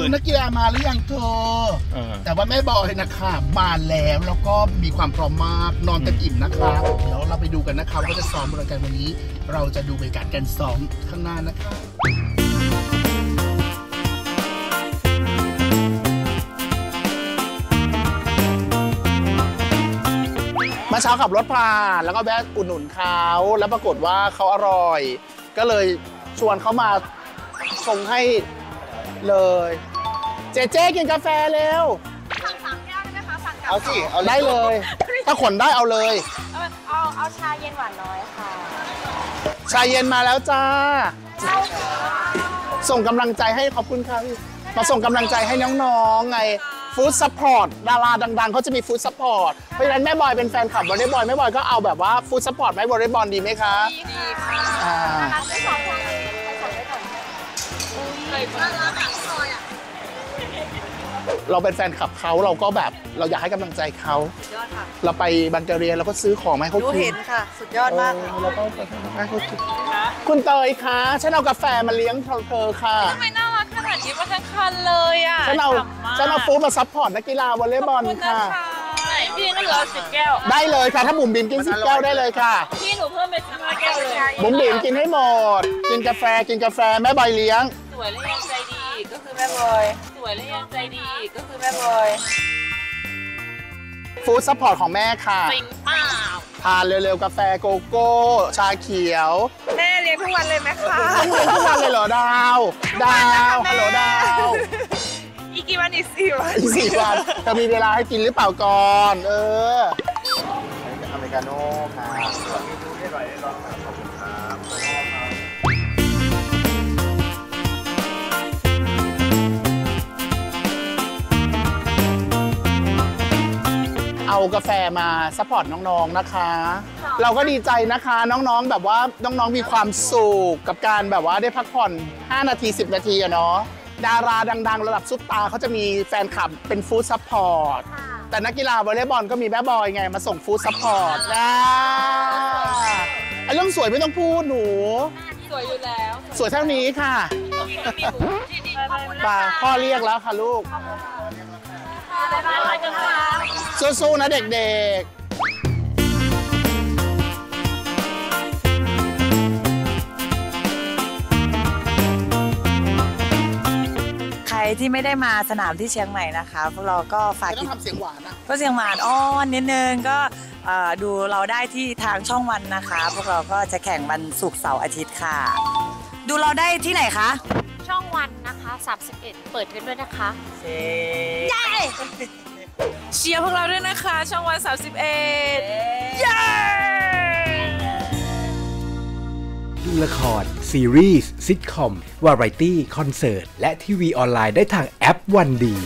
ดูนักกีฬามาหรือยังเธอเออแต่ว่าแม่บอยนะคะมาแล้วแล้วก็มีความพร้อมมากนอนเต็มอิ่มนะคะ เดี๋ยวเราไปดูกันนะคะว่าจะซ้อมบริการวันนี้ เราจะดูบรรยากาศการซ้อมข้างหน้านะคะเมื่อเช้าขับรถผ่านแล้วก็แวะอุดหนุนเขาแล้วปรากฏว่าเขาอร่อย ก็เลยชวนเขามาชงให้เลย เจเจ๊กินกาแฟเร็ว สั่งสามแก้วได้ไหมคะ สั่งกับเอาสิ เอาได้เลย ถ้าขนได้เอาเลย เอาเอาเอาชาเย็นหวานน้อยค่ะชาเย็นมาแล้วจ้าใช่ค่ะส่งกำลังใจให้ขอบคุณค่ะพี่ มาส่งกำลังใจให้น้องๆไง food support ดาราดังๆเขาจะมี food support เพราะฉะนั้นแม่บอยเป็นแฟนคลับวอลเลย์บอลแม่บอยก็เอาแบบว่า food support ไหมวอลเลย์บอลดีไหมคะดีค่ะอ่าร้านที่สองค่ะใครสั่งได้ก่อนเลยร้านร้านแบบซอยอะ เราเป็นแฟนคลับเขาเราก็แบบเราอยากให้กำลังใจเขายอดค่ะเราไปบัลแกเรียเราก็ซื้อของมาให้เขารู้กินเห็นค่ะ สุดยอดมากเออแล้วก็ให้เขากินคุณเตยคะฉันเอากาแฟมาเลี้ยงเธอค่ะ ทำไมน่ารักขนาดนี้มาทั้งคันเลยอะฉันเอาฉ่ำมกฉันเอาฟู้ดมาซัพพอร์ตนักกีฬาวอลเลย์บอลขอบคุณค่ะนะคะพี่ก็เหลือสิบแก้ว ได้เลยค่ะ ถ้าบุ๋มบิมกินสิบแก้วได้เลยค่ะ พี่หนูเพิ่มเป็นสิบห้าแก้วเลยบุ๋มบิมกินให้หมด กินกาแฟกินกาแฟแม่บอยเลี้ยง สวยและยังใจดีอีกก็คือแม่บอย สวยและยังใจดีอีกก็คือแม่บอย food support ของแม่ค่ะจริงเปล่าทานเร็วๆ กาแฟโกโก้ ชาเขียว แม่เลี้ยงทุกวันเลยไหมคะต้องเลี้ยงทุกวันเลยเหรอดาว ดาวฮัลโหลดาว อีกกี่วันอีกสี่วันอีกสี่วันเธอมีเวลาให้กินหรือเปล่าก่อน เอออเมริกาโน่ค่ะ เอากาแฟมา support น้องๆนะคะ เราก็ดีใจนะคะน้องๆ แบบว่าน้องๆมีความสุขกับการแบบว่าได้พักผ่อน 5 นาที 10 นาทีอะเนาะดาราดัง ๆ ระดับซุปตาร์เขาจะมีแฟนคลับเป็น food support แต่นักกีฬาวอลเลย์บอลก็มีแม่บอยไงมาส่ง food support นะไอ้เรื่องสวยไม่ต้องพูดหนู สวยอยู่แล้ว สวยเท่านี้ค่ะมีหมูที่ดีขอบคุณป่าพ่อเรียกแล้วค่ะลูกบ๊ายบายกันค่ะ สู้ๆนะเด็กๆใครที่ไม่ได้มาสนามที่เชียงใหม่นะคะพวกเราก็ฝากไม่ต้อติงดทำเสียงหวานนะก็เชียงใหม่อ้อนนิดนึงก็เอ่อดูเราได้ที่ทางช่องวันนะคะ พวกเราก็จะแข่งวันศุกร์เสาร์อาทิตย์ค่ะ ดูเราได้ที่ไหนคะ ช่องวันนะคะ 31 เปิดกันด้วยนะคะ เชียร์พวกเราด้วยนะคะ ช่องวัน 31 เย้ดูละคร ซีรีส์ซิทคอม วาไรตี้ คอนเสิร์ต และทีวีออนไลน์ได้ทางแอปวันดี